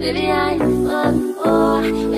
Baby, I'm falling for you.